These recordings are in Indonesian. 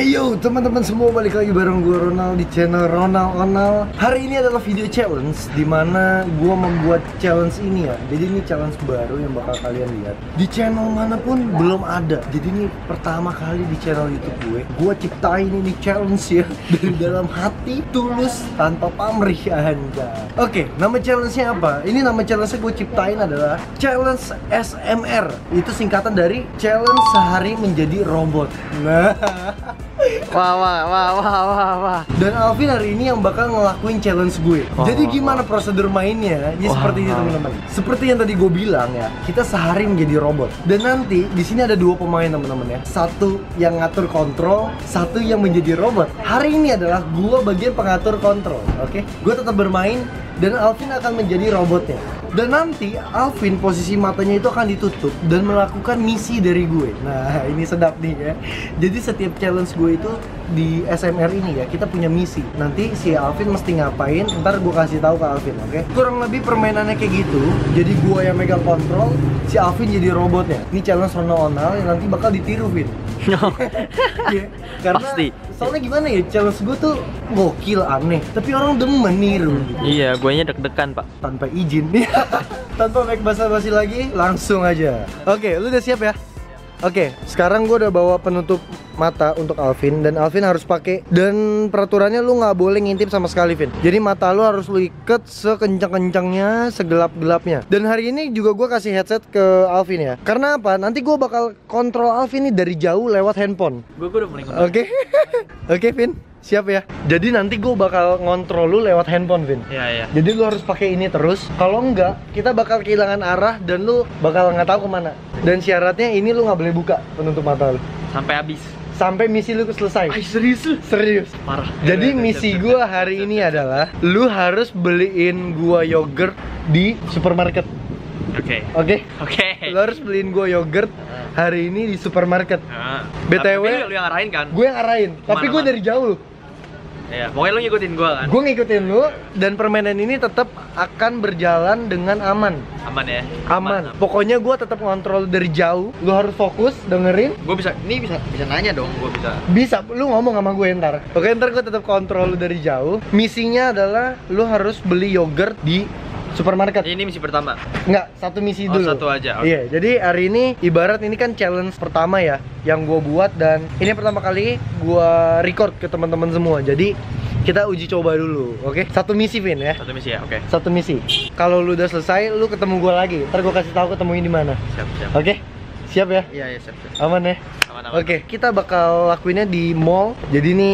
Hey yo teman-teman semua balik lagi bareng gue Ronald di channel Ronald Onal. Hari ini adalah video challenge Di mana gue membuat challenge ini ya. Jadi ini challenge baru yang bakal kalian lihat. Di channel mana pun belum ada. Jadi ini pertama kali di channel youtube gue. Gue ciptain ini challenge ya. Dari dalam hati tulus tanpa pamrih anda Oke nama challenge-nya apa? Ini nama challenge-nya gue ciptain adalah Challenge SMR Itu singkatan dari Challenge Sehari Menjadi Robot. Nah Wah, wah, wah, wah, wah, wah. Dan Alvin hari ini yang bakal ngelakuin challenge gue. Oh. Jadi gimana prosedur mainnya? Ya Wah. seperti ini teman-teman. Seperti yang tadi gue bilang ya, kita sehari menjadi robot. Dan nanti di sini ada dua pemain teman-teman ya. Satu yang ngatur kontrol, satu yang menjadi robot. Hari ini adalah gue bagian pengatur kontrol, oke? Gue tetap bermain dan Alvin akan menjadi robotnya. Dan nanti Alvin posisi matanya itu akan ditutup dan melakukan misi dari gue. Nah, ini sedap nih ya. Jadi setiap challenge gue itu di SMR ini ya, kita punya misi. Nanti si Alvin mesti ngapain, ntar gue kasih tahu ke Alvin, oke? Kurang lebih permainannya kayak gitu. Jadi gue yang megang kontrol, si Alvin jadi robotnya. Ini challenge Rono Onal yang nanti bakal ditiru, Vin. Iya, karena Pasti. soalnya gimana ya, challenge gue tuh gokil aneh, tapi orang demen niru. gitu Iya, guanya deg-degan, Pak. tanpa izin tanpa baik basa-basi lagi langsung aja oke lu udah siap ya Oke, sekarang gue udah bawa penutup mata untuk Alvin dan Alvin harus pakai dan peraturannya lu nggak boleh ngintip sama sekali, Vin. Jadi mata lu harus lu ikat sekencang-kencangnya, segelap-gelapnya. Dan hari ini juga gue kasih headset ke Alvin ya. Karena apa? Nanti gue bakal kontrol Alvin nih dari jauh lewat handphone. Gue udah mulai Oke, oke, Vin, siap ya. Jadi nanti gue bakal ngontrol lu lewat handphone, Vin. Iya, iya. Jadi lu harus pakai ini terus. Kalau enggak, kita bakal kehilangan arah dan lu bakal nggak tahu ke mana. Dan syaratnya ini lu nggak boleh buka penutup mata lu Sampai habis. sampai misi lu selesai. serius lu? Serius. Parah. Jadi misi gua hari ini adalah lu harus beliin gua yogurt di supermarket. Oke. Oke? Oke. Lu harus beliin gua yogurt hari ini di supermarket. Nah, BTW, tapi lu yang arahin kan? Gue yang arahin, tapi gue dari jauh. Iya, pokoknya lu ngikutin gua kan. Gue ngikutin lu dan permainan ini tetap akan berjalan dengan aman. Aman ya. aman. Pokoknya gue tetap ngontrol dari jauh. Lu harus fokus dengerin. Gue bisa ini bisa bisa nanya dong, gue bisa. Bisa, lu ngomong sama gue ntar. Oke, ntar gue tetap kontrol lu dari jauh. Misinya adalah lu harus beli yogurt di supermarket. Ini misi pertama. Nggak, satu misi Oh, dulu. satu aja, oke. Iya, jadi hari ini ibarat ini kan challenge pertama ya yang gue buat dan ini pertama kali gue record ke teman-teman semua. Jadi kita uji coba dulu, oke? Satu misi, Vin ya. Satu misi ya, oke. Satu misi. Kalau lu udah selesai, lu ketemu gue lagi. Ntar gue kasih tahu ketemuin di mana. Siap, siap. Oke? Siap ya? Iya, iya, siap, siap. Aman ya? Aman, aman. Oke, kita bakal lakuinnya di mall. Jadi ini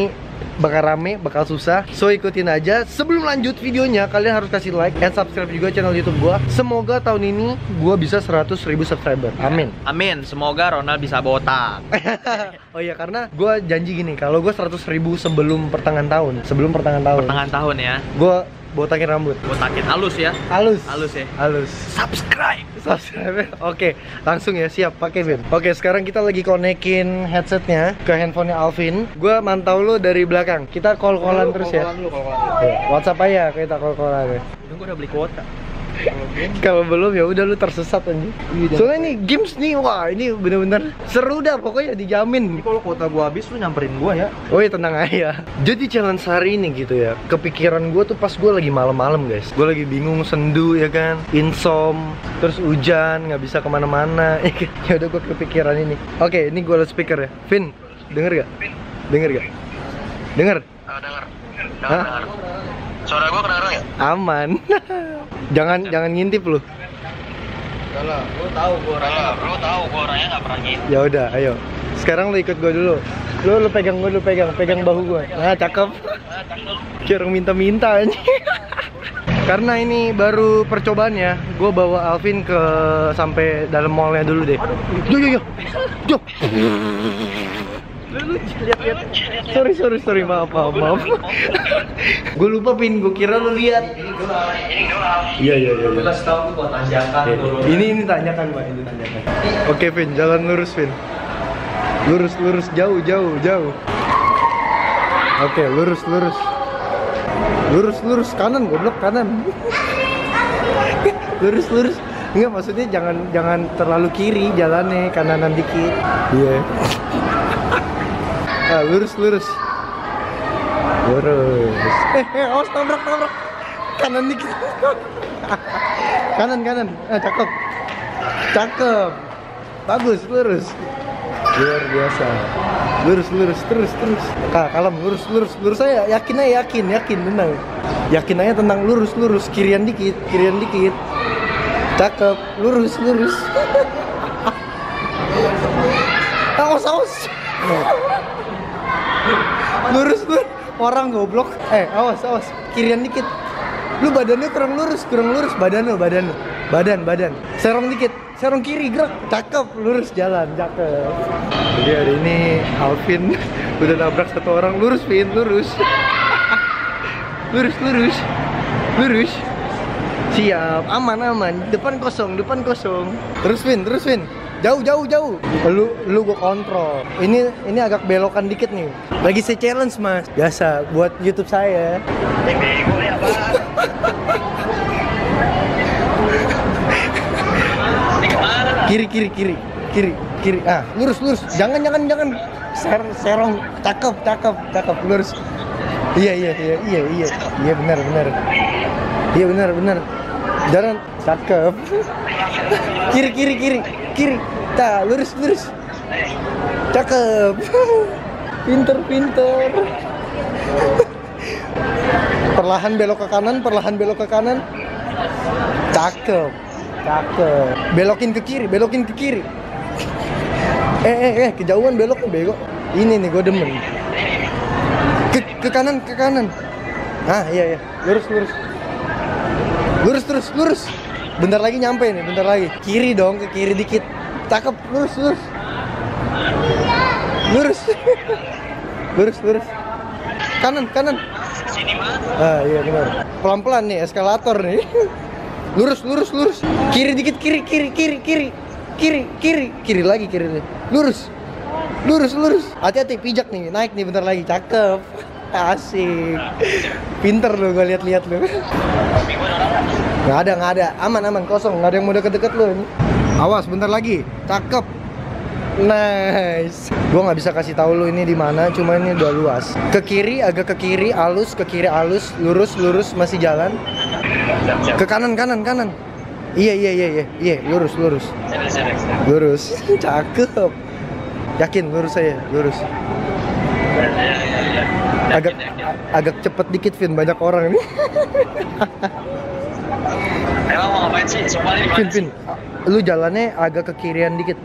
bakal rame, bakal susah. So ikutin aja. Sebelum lanjut videonya, kalian harus kasih like and subscribe juga channel YouTube gua. Semoga tahun ini gua bisa 100 ribu subscriber. Amin. Amin. Semoga Ronald bisa botak. oh iya, karena gua janji gini, kalau gua 100 ribu sebelum pertengahan tahun, sebelum pertengahan tahun, Pertengahan tahun ya. gua botakin rambut. Botakin halus ya. Halus. Halus ya. Halus. Subscribe. subscribe Oke, langsung ya siap pakai Vin. Oke, sekarang kita lagi konekin headsetnya ke handphonenya Alvin. Gue mantau lu dari belakang. Kita call callan terus ya. Dulu, call Oke, WhatsApp aja kita call callan ya. Gue udah beli kuota. Kalau belum ya udah lu tersesat aja. Soalnya nih games nih wah ini bener-bener seru dah pokoknya dijamin. Kalau kuota gua habis lu nyamperin gua ya. Oh iya tenang aja. Jadi challenge hari ini gitu ya. Kepikiran gue tuh pas gue lagi malam-malam guys. Gue lagi bingung sendu ya kan, insom, terus hujan nggak bisa ke mana-mana. ya udah gue kepikiran ini. Oke ini gue speaker ya. Vin, denger gak? Denger gak? Denger? Ah, dengar. Hah? Suara gua kedengeran ya? Aman. jangan jangan ngintip lu. Enggak lah, lu tahu gua orangnya. Enggak, lu tahu gua orangnya nggak pernah gitu. Ya udah, ayo. Sekarang lu ikut gue dulu. Lu lu pegang gue, lu pegang, pegang bahu gue. Nah, cakep. Kayak orang minta-minta aja. Karena ini baru percobaan ya, gue bawa Alvin ke sampai dalam mallnya dulu deh. Yo yo yo, yo. Lu lihat-lihat. Sorry sorry sorry maaf maaf maaf. gue lupa pin, gue kira lu lihat. Iya iya iya. iya. Kasih tahu tuh buat tanjakan turun. Ini ini tanyakan pak, ini tanyakan. Oke Vin, jalan lurus Vin. Lurus lurus jauh jauh jauh. Oke lurus lurus. Lurus lurus kanan goblok kanan. lurus lurus. Enggak maksudnya jangan jangan terlalu kiri jalannya kananan dikit. Iya. Ah, lurus lurus. Lurus. Eh eh awas tabrak tabrak. Kanan dikit kanan kanan. Ah cakep. Cakep. Bagus lurus. Luar biasa. Lurus lurus terus terus. Kak kalem lurus lurus. Lurus saya yakin aja yakin yakin tenang yakin aja tenang lurus lurus. Kirian dikit kirian dikit. Cakep. Lurus lurus. Awas awas lurus lurus. Orang goblok. Eh awas awas. Kirian dikit. Lu badannya kurang lurus kurang lurus. Badan lu badan lu. Badan badan. Serong dikit. Serong kiri gerak. Cakep. Lurus jalan cakep. Jadi hari ini Alvin udah nabrak satu orang. Lurus Vin lurus. Lurus lurus. Lurus. Siap. Aman aman. Depan kosong depan kosong. Terus Vin terus Vin jauh jauh jauh. Lu lu gua kontrol. Ini ini agak belokan dikit nih. Lagi saya challenge mas. Biasa buat YouTube saya. Ya, kiri kiri kiri. Kiri kiri. Ah lurus lurus. Jangan jangan jangan. Ser, serong. Cakep cakep cakep. Lurus. Iya iya iya iya iya. Iya benar benar. Iya benar benar. Jalan cakep. Kiri kiri kiri kiri. Tak lurus lurus. Cakep. Pinter pinter. Perlahan belok ke kanan perlahan belok ke kanan. Cakep cakep. Belokin ke kiri belokin ke kiri. Eh eh eh kejauhan belok ke bego. Ini nih gue demen. Ke, ke kanan ke kanan. Ah iya iya. Lurus lurus. Lurus terus lurus bentar lagi nyampe nih bentar lagi kiri dong ke kiri dikit cakep lurus lurus lurus lurus lurus kanan kanan Sini, Mas. Ah iya benar. Pelan-pelan nih eskalator nih. lurus lurus lurus. Kiri dikit kiri kiri kiri kiri. Kiri kiri kiri lagi kiri lagi. Lurus. Lurus lurus. Hati-hati pijak nih. Naik nih bentar lagi. Cakep. Asik. Pinter lu gue lihat-lihat lu. Nggak ada, nggak ada. Aman, aman, kosong. Nggak ada yang mau deket-deket lu ini. Awas, bentar lagi. Cakep. Nice. Gua nggak bisa kasih tahu lu ini di mana, cuma ini udah luas. Ke kiri, agak ke kiri, alus, ke kiri alus, lurus, lurus, masih jalan. Ke kanan, kanan, kanan. Iya, iya, iya, iya, iya, lurus, lurus, lurus. Cakep. Yakin lurus saya, lurus. Agak agak cepet dikit, Vin. Banyak orang nih. Sih? Gimana Vin. Lu jalannya agak ke kirian dikit.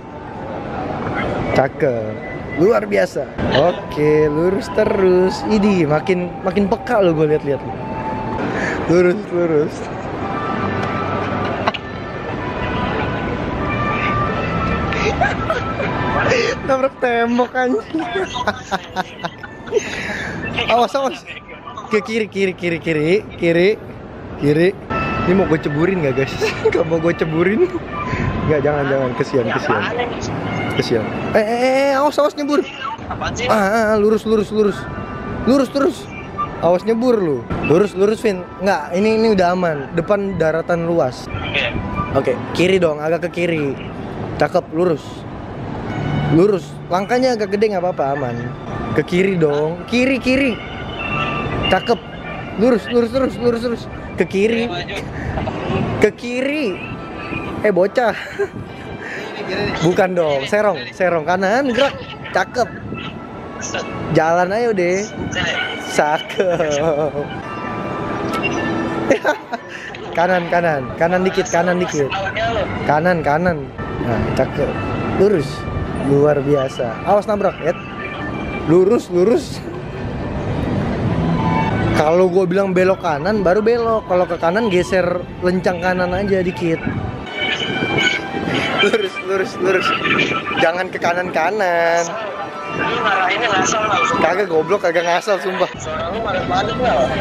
Cakep. Luar biasa. Oke, lurus terus. Ini makin makin peka lo gue lihat-lihat. Lurus, lurus. Nabrak tembok anjing. awas, awas. Ke kiri, kiri, kiri, kiri, kiri, kiri. Ini mau gue ceburin gak guys? Gak mau gue ceburin? Gak, jangan, jangan. Kesian, kesian. Kesian. Eh, eh, eh, awas, awas nyebur. Sih? Ah, ah, lurus, lurus, lurus. Lurus terus. Awas nyebur lu. Lurus, lurus, Vin. Nggak, ini ini udah aman. Depan daratan luas. Oke. Oke, kiri dong, agak ke kiri. Cakep, lurus. Lurus. Langkahnya agak gede nggak apa-apa, aman. Ke kiri dong. Kiri, kiri. Cakep. Lurus, lurus terus, lurus terus. Ke kiri. Maju. Ke kiri. Eh, bocah. Bukan dong, serong, serong kanan, gerak. Cakep. Jalan aja deh. Cakep. kanan, kanan, kanan dikit, kanan dikit. Kanan, kanan. Nah, cakep. Lurus. Luar biasa. Awas nabrak, ya. Lurus, lurus. Kalau gue bilang belok kanan, baru belok. Kalau ke kanan geser lencang kanan aja dikit. Lurus, lurus, lurus. Jangan ke kanan kanan. Lu ngasal. Kagak goblok, kagak ngasal sumpah. Lu.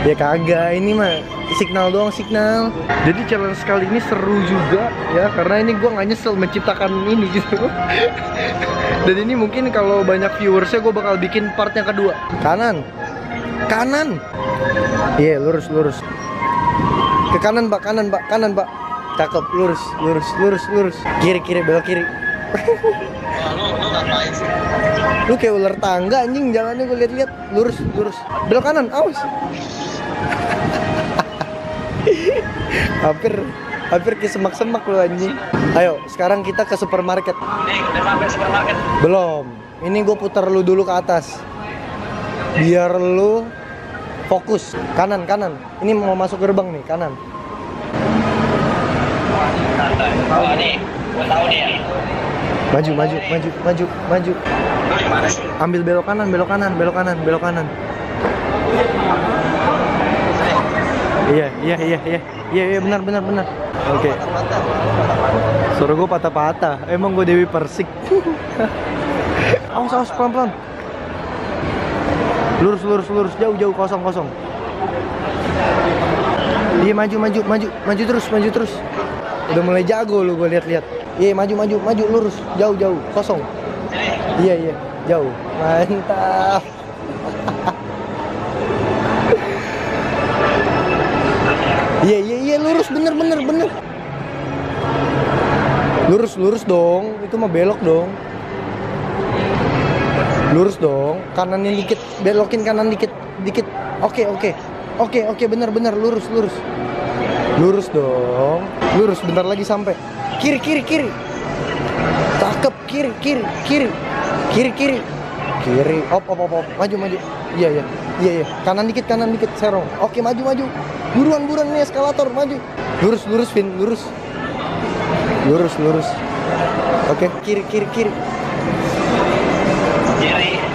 Ya kagak, ini mah signal doang signal. Jadi challenge kali ini seru juga ya, karena ini gua nggak nyesel menciptakan ini gitu. Dan ini mungkin kalau banyak viewersnya gue bakal bikin part yang kedua. Kanan, kanan. Iya lurus lurus. Ke kanan pak, kanan pak, kanan pak. Cakep, lurus, lurus, lurus, lurus. Kiri, kiri, belok kiri. Wah, lu lu ngapain sih? Lu kayak ular tangga anjing, jalannya gue liat-liat lurus, lurus. Belok kanan, awas. hampir hampir ke semak-semak lu anjing. Ayo, sekarang kita ke supermarket. Nih, udah sampai supermarket. Belum. Ini gue putar lu dulu ke atas. Biar lu fokus. Kanan, kanan. Ini mau masuk gerbang nih, kanan. Wah, nih, tahu nih. Maju, maju, maju, maju, maju. Ambil belok kanan, belok kanan, belok kanan, belok kanan. Iya, iya, iya, iya. Iya, iya, benar, benar, benar. Oke. Suara gue patah-patah. Emang gue Dewi Persik. awas, awas, pelan-pelan. Lurus, lurus, lurus. Jauh, jauh, kosong, kosong. Iya, maju, maju, maju, maju terus, maju terus. Udah mulai jago lu gue lihat-lihat. Iya, maju, maju, maju, lurus, jauh, jauh, kosong. Iya, iya, jauh. Mantap. Iya, iya, iya, lurus, bener, bener, bener. Lurus, lurus dong. Itu mah belok dong. Lurus dong. Kanannya dikit, belokin kanan dikit, dikit. Oke, oke. Oke, oke, bener, bener. Lurus, lurus. Lurus dong. Lurus, bentar lagi sampai. Kiri, kiri, kiri. Cakep, kiri, kiri, kiri. Kiri, kiri. Kiri. Op, op, op, op. Maju, maju. Iya, iya. Iya, iya. Kanan dikit, kanan dikit. Serong. Oke, maju, maju. Buruan, buruan nih eskalator, maju. Lurus, lurus, Vin, lurus. Lurus, lurus. Oke, kiri, kiri, kiri.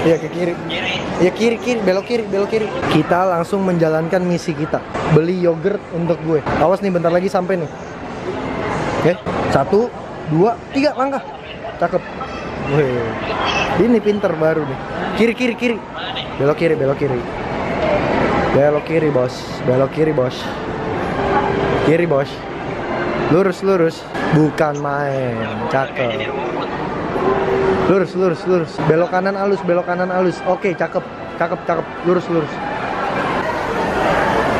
Iya, ke kiri. kiri. Ya kiri kiri belok kiri belok kiri. Kita langsung menjalankan misi kita. Beli yogurt untuk gue. Awas nih bentar lagi sampai nih. Oke, satu, dua, tiga langkah. Cakep. Wih. Ini pinter baru nih. Kiri kiri kiri. Belok kiri belok kiri. Belok kiri bos. Belok kiri bos. Kiri bos. Lurus lurus. Bukan main. Cakep. Lurus, lurus, lurus. Belok kanan alus, belok kanan alus. Oke, cakep. Cakep, cakep. Lurus, lurus.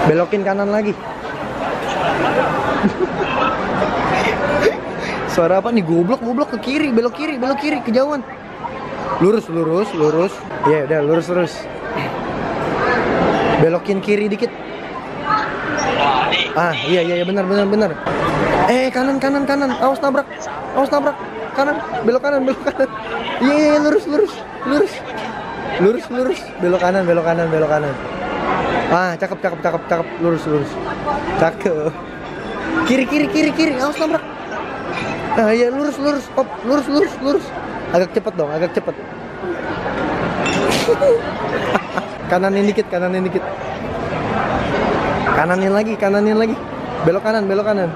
Belokin kanan lagi. Suara apa nih? Goblok, goblok ke kiri, belok kiri, belok kiri, kejauhan. Lurus, lurus, lurus. Iya, udah lurus, lurus. Belokin kiri dikit. Ah, iya iya iya benar benar benar. Eh, kanan kanan kanan. Awas nabrak. Awas nabrak. Kanan, belok kanan, belok kanan. Iya iya iya, lurus lurus. Lurus. Lurus lurus. Belok kanan, belok kanan, belok kanan. Ah, cakep cakep cakep cakep. Lurus lurus. Cakep. Kiri kiri kiri kiri. Awas nabrak. Ah, iya lurus lurus. Op, lurus lurus lurus. Agak cepet dong, agak cepet. kananin dikit, kananin dikit. Kananin lagi, kananin lagi. Belok kanan, belok kanan.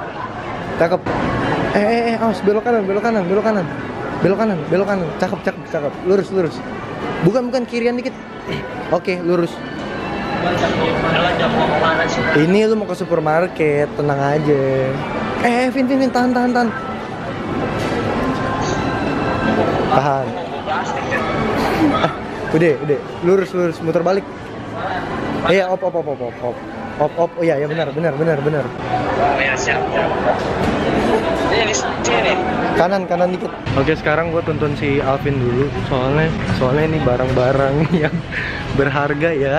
Cakep. Eh, eh, eh, awas, belok kanan, belok kanan, belok kanan. Belok kanan, belok kanan. Cakep, cakep, cakep. Lurus, lurus. Bukan, bukan kirian dikit. Oke, lurus. Ke mana sih? Ini lu mau ke supermarket, tenang aja. Eh, eh, Vin, Vin, Vin, tahan, tahan, tahan. Tahan. Ya. Udah, udah. Lurus, lurus, muter balik. Iya, op, op, op, op, op, op. Op, op. Oh iya, ya benar, benar, benar, benar. Oh ya, siap. siap. Sini kanan kanan dikit. Oke sekarang gue tuntun si Alvin dulu. Soalnya soalnya ini barang-barang yang berharga ya.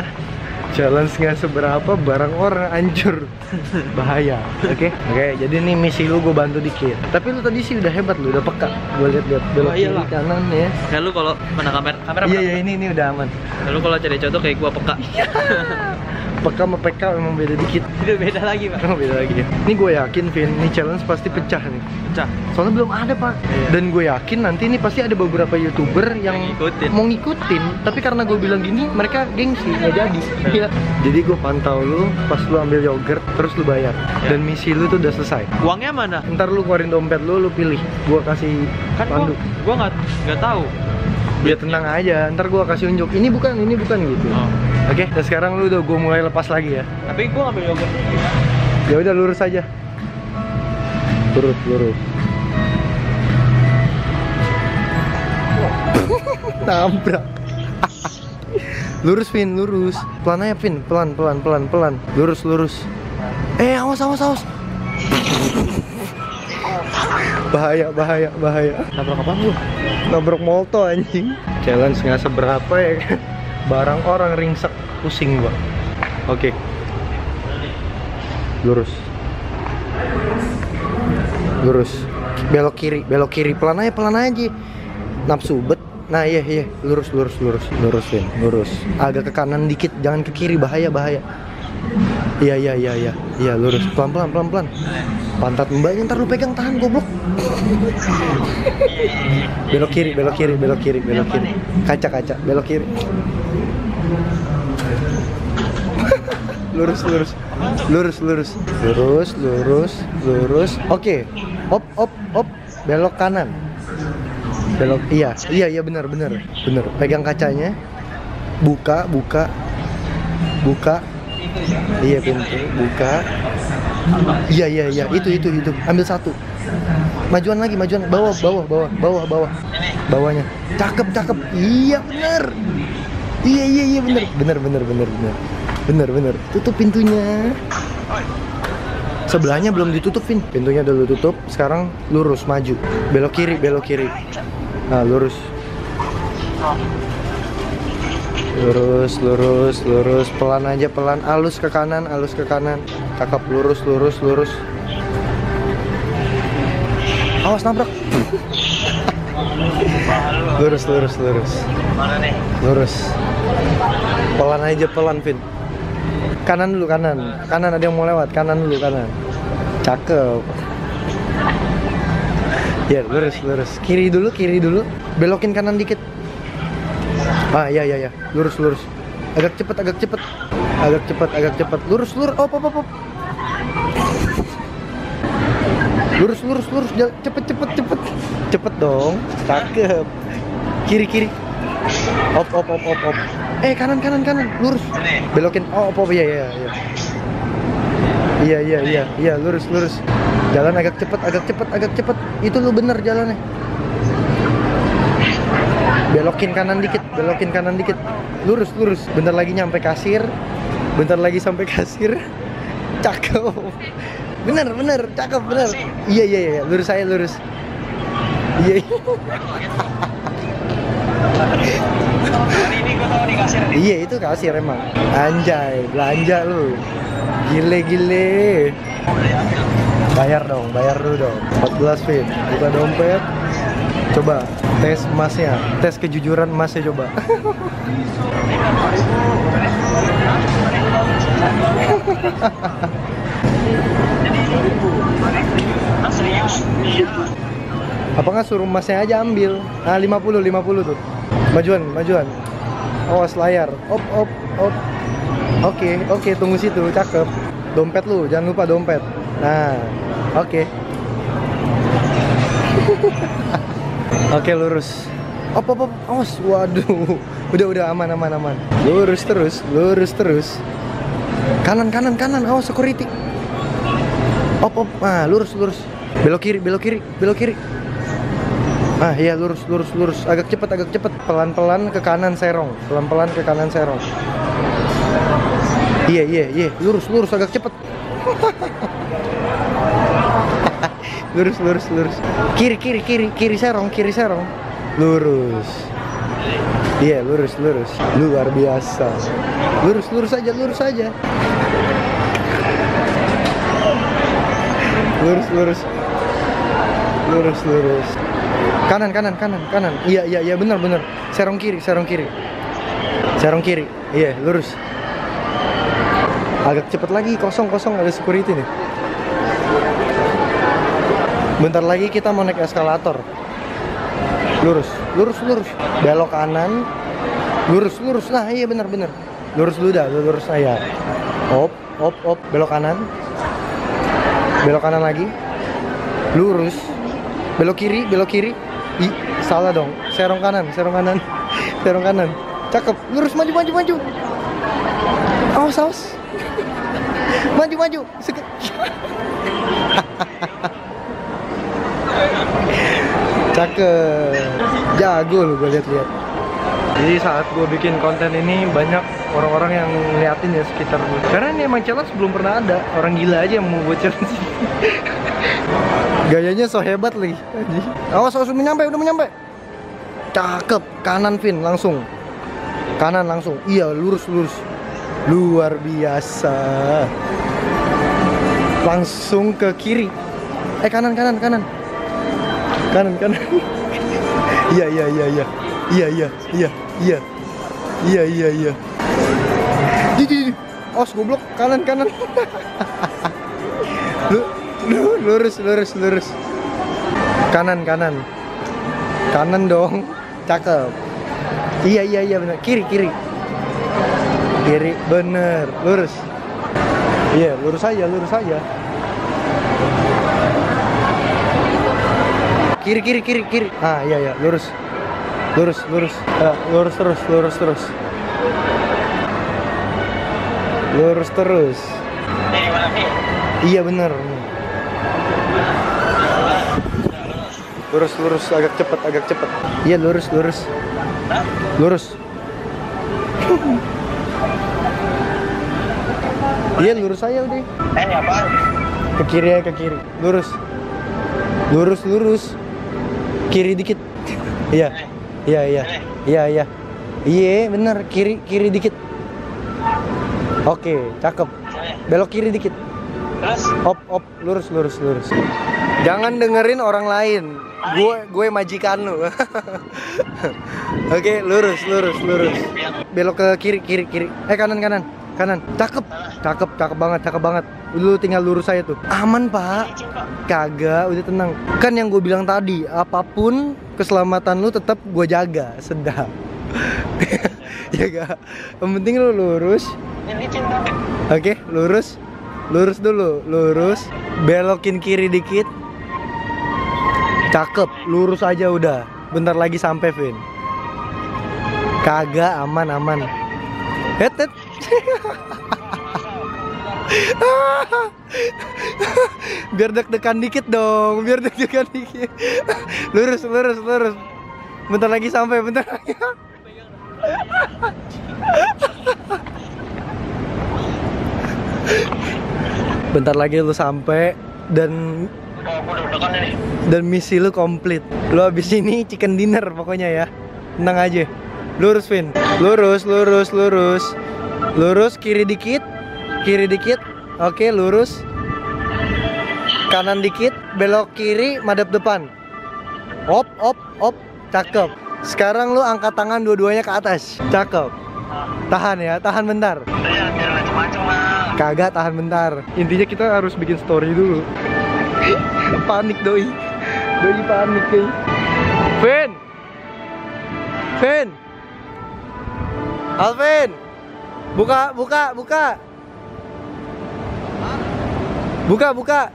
Challenge nggak seberapa barang orang hancur. Bahaya oke? Oke jadi ini misi lu gue bantu dikit. Tapi lu tadi sih udah hebat lu udah peka. Gue lihat lihat belok Oh, kiri iyalah. kanan ya. Ya lu kalau mana kamera? Kamera iya iya ini ini udah aman. Ya, lu kalau cari contoh kayak gua peka. peka sama PK memang beda dikit beda lagi, Pak. Oh, beda lagi ya. Ini gue yakin, Vin, ini challenge pasti pecah nih. Pecah. Soalnya belum ada pak. Iya. Dan gue yakin nanti ini pasti ada beberapa youtuber yang, Yang ngikutin. mau ngikutin. Tapi karena gue bilang gini, mereka gengsi nggak jadi. Iya. Jadi gue pantau lu, pas lu ambil yogurt, terus lu bayar. Ya. Dan misi lu tuh udah selesai. Uangnya mana? Ntar lu keluarin dompet lu, lu pilih. Gue kasih Kan pandu. gua nggak nggak tahu. Ya tenang aja, ntar gue kasih unjuk. Ini bukan, ini bukan gitu. Oh. Oke, dan sekarang lu udah gue mulai lepas lagi ya. Tapi gua ngambil yogurt. Ya udah lurus aja. Lurus, lurus. Nabrak. lurus Vin, lurus. Pelan aja Vin, pelan, pelan, pelan, pelan. Lurus, lurus. Eh, awas, awas, awas. bahaya bahaya bahaya Nabrak apa lu? nabrak molto anjing challenge nggak seberapa ya kan barang orang ringsek pusing gua oke. Lurus. Lurus. Belok kiri belok kiri. Pelan aja pelan aja nafsu bet. Nah iya iya. Lurus lurus lurus. Lurusin lurus. Agak ke kanan dikit jangan ke kiri. Bahaya bahaya. Iya iya iya iya. Iya lurus. Pelan pelan pelan pelan pantat mbaknya ntar lu pegang tahan goblok. Belok kiri belok kiri belok kiri belok kiri. Kaca kaca. Belok kiri lurus lurus. Lurus lurus. Lurus lurus lurus. Oke. Op op op. Belok kanan. Belok. Iya. Iya iya benar benar. Benar. Pegang kacanya. Buka buka. Buka. Iya pintu. Buka. Iya iya iya. Itu itu itu. Ambil satu. Majuan lagi majuan. Bawah bawah bawah bawah bawah. Bawahnya. Cakep cakep. Iya bener iya iya iya bener bener bener bener bener bener bener. Tutup pintunya. Sebelahnya belum ditutupin. Pintunya dulu tutup sekarang lurus maju. Belok kiri belok kiri. Nah lurus. Lurus lurus lurus. Pelan aja pelan. Alus ke kanan alus ke kanan. Cakep. Lurus lurus lurus. Awas nabrak. Lurus lurus lurus. Mana nih? lurus. Pelan aja pelan Vin kanan dulu kanan. Kanan ada yang mau lewat. Kanan dulu kanan. Cakep. Ya lurus lurus. Kiri dulu kiri dulu. Belokin kanan dikit. Ah iya iya iya. Lurus lurus. Agak cepet agak cepet. Agak cepet agak cepet. Lurus lurus. Op op op, op. lurus lurus lurus. Jal- cepet cepet cepet. Cepet dong. Cakep. Kiri kiri. Op op op op op eh kanan kanan kanan. Lurus. Belokin. Oh op iya iya iya. Iya iya iya. Iya lurus lurus. Jalan agak cepet agak cepet agak cepet. Itu lu bener jalannya. Belokin kanan dikit belokin kanan dikit. Lurus lurus. Bentar lagi nyampe kasir. Bentar lagi sampai kasir. Cakep. Bener bener. Cakep bener. Iya iya iya. Lurus saya lurus. Iya iya. Iya itu kasir emang. Anjay belanja lu. Gile gile Bayar dong bayar dulu dong. 14 fit Buka dompet. Coba tes emasnya. Tes kejujuran emasnya coba. Ah? Iya. Apa nggak suruh emasnya aja ambil? Nah 50 50 tuh Majuan majuan. Awas layar. Op op op. Oke oke tunggu situ. Cakep. Dompet lu jangan lupa dompet. Nah oke. Oke lurus. Op op op. Awas waduh. Udah udah aman aman aman. Lurus terus lurus terus. Kanan kanan kanan. Awas security. Op op. Ah lurus lurus. Belok kiri belok kiri belok kiri Ah iya lurus lurus lurus. Agak cepet agak cepet. Pelan pelan ke kanan serong. Pelan pelan ke kanan serong. Iya iya iya. Lurus lurus agak cepet. Lurus lurus lurus. Kiri kiri kiri kiri serong kiri serong. Lurus. Iya lurus lurus. Luar biasa. Lurus lurus aja lurus aja. Lurus lurus. Lurus lurus kanan kanan kanan kanan. Iya iya iya benar benar. Serong kiri serong kiri. Serong kiri. Iya lurus. Agak cepet lagi kosong kosong ada security nih. Bentar lagi kita mau naik eskalator. Lurus lurus lurus. Belok kanan. Lurus lurus. Nah iya benar benar. Lurus dulu dah lu lurus. Saya op op op. Belok kanan. Belok kanan lagi. Lurus belok kiri belok kiri. Ih, salah dong. Serong kanan serong kanan. Serong kanan. Cakep. Lurus maju maju maju. Awas awas. Maju maju. Sek- cakep. Jago lu gue lihat-lihat jadi saat gue bikin konten ini banyak orang-orang yang ngeliatin ya sekitar gue karena ini emang challenge belum pernah ada. Orang gila aja yang mau buat challenge Gayanya so hebat lagi. Awas, awas udah nyampe, udah nyampe. Cakep, kanan Vin langsung. Kanan langsung. Iya, lurus lurus. Luar biasa. Langsung ke kiri. Eh kanan kanan kanan. Kanan kanan. Iya iya iya iya. Iya iya iya iya. Iya iya iya. Di di. Os goblok kanan kanan. lurus lurus lurus. Kanan kanan. Kanan dong. Cakep. Iya iya iya benar. Kiri kiri. Kiri bener. Lurus. Iya, lurus aja, lurus aja. Kiri kiri kiri kiri. Ah, iya iya, lurus. Lurus, lurus. Ya, lurus terus, lurus terus. Lurus terus. Iya bener. Lurus lurus agak cepet agak cepet. Iya lurus lurus. Hah? Lurus. Iya lurus aja udah. Eh, apaan? Ke kiri aja ke kiri. Lurus. Lurus lurus. Kiri dikit. Iya. Iya iya. Iya iya. Iya bener kiri kiri dikit. Oke, cakep. Sini. Belok kiri dikit. Terus? Op, op, lurus, lurus, lurus. Jangan dengerin orang lain. Gue, gue majikan lu. Oke, lurus, lurus, lurus. Belok ke kiri, kiri, kiri. Eh kanan, kanan, kanan. Cakep, cakep, cakep banget, cakep banget. Lu tinggal lurus saya tuh. Aman pak. Kagak, udah tenang. Kan yang gue bilang tadi, apa pun keselamatan lu tetap gue jaga, sedap. ya gak? Yang penting lu lurus. Oke, lurus. Lurus dulu, lurus. Belokin kiri dikit. Cakep, lurus aja udah. Bentar lagi sampai, Vin. Kagak aman aman. Het, biar deg-degan dikit dong, biar deg-degan dikit. lurus, lurus, lurus. Bentar lagi sampai, bentar lagi. Bentar lagi lu sampai dan dan misi lu komplit. Lu abis ini chicken dinner pokoknya ya. Tenang aja. Lurus, Vin. Lurus, lurus, lurus. Lurus kiri dikit. Kiri dikit. Oke, lurus. Kanan dikit, belok kiri, madep depan. Op, op, op. Cakep. Sekarang lu angkat tangan dua-duanya ke atas. Cakep. Tahan ya, tahan bentar. Macem-macem lah. Kagak tahan bentar. Intinya kita harus bikin story dulu. panik doi. Doi panik doi. Vin. Vin. Alvin. Buka, buka, buka. Buka, buka.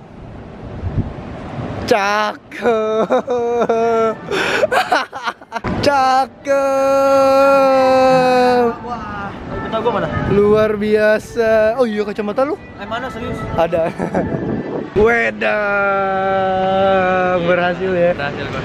Cakep. Wah, kacamata gua mana? Luar biasa. Oh iya kacamata lu? Eh mana serius? Ada. Wedang berhasil ya. Berhasil gua.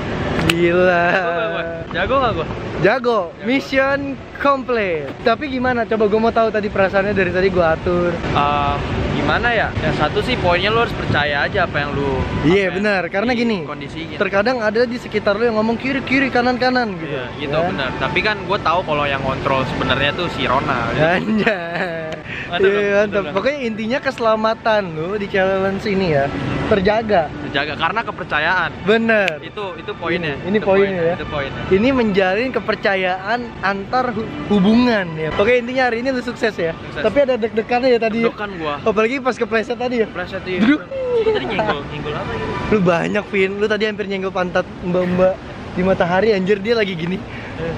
Gila. Jago gak gua? Jago gak gua? Jago. Mission complete. Tapi gimana? Coba gue mau tahu tadi perasaannya dari tadi gue atur. Eh, gimana ya? Yang satu sih poinnya lu harus percaya aja apa yang lu Iya apa benar. Karena gini. kondisiin. Terkadang ada di sekitar lu yang ngomong kiri kiri kanan kanan gitu. Iya, gitu Ya. benar. Tapi kan gue tahu kalau yang kontrol sebenarnya tuh si Ronald. Anjay. Iya, mantap. Pokoknya intinya keselamatan lu di challenge ini ya terjaga. Jaga karena kepercayaan. Bener. Itu itu poinnya. Ini- ini Itu poinnya ya. Itu poinnya. Ini menjalin kepercayaan antar hu- hubungan ya. Oke intinya hari ini lu sukses ya. Sukses. Tapi ada deg-degannya ya tadi. ya. Deg-degan gua. Apalagi pas kepleset tadi ya. Pleset iya. Duduk. Tadi nyenggol, nyenggol apa gitu? Lu banyak Vin. Lu tadi hampir nyenggol pantat mbak-mbak di matahari anjir dia lagi gini.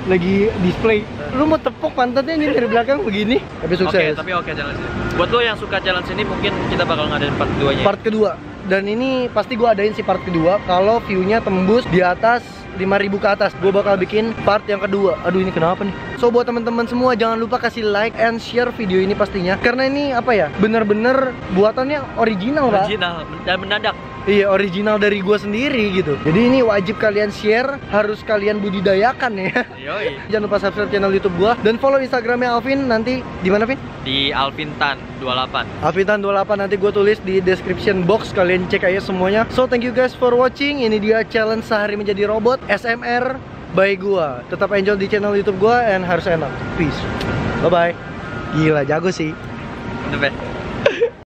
Lagi display. Lu mau tepuk pantatnya ini dari belakang begini. Tapi Oke, sukses. tapi oke jalan sini. Buat lo yang suka jalan sini mungkin kita bakal ngadain part 2 nya. Part kedua. Dan ini pasti gua adain si part kedua kalau view-nya tembus di atas 5000 ke atas. Gua bakal bikin part yang kedua. Aduh ini kenapa nih? So buat teman-teman semua jangan lupa kasih like and share video ini pastinya karena ini apa ya bener-bener buatannya original pak. Original dan mendadak. Iya original dari gua sendiri gitu. Jadi ini wajib kalian share, harus kalian budidayakan ya. Yoi. Jangan lupa subscribe channel YouTube gua dan follow Instagramnya Alvin nanti di mana Vin? Di Alvin Tan 28. Alvintan 28 nanti gue tulis di description box kalian cek aja semuanya. So thank you guys for watching. Ini dia challenge sehari menjadi robot SMR by gua. Tetap enjoy di channel YouTube gua and harus enak. Peace. Bye bye. Gila jago sih. Mantep ya?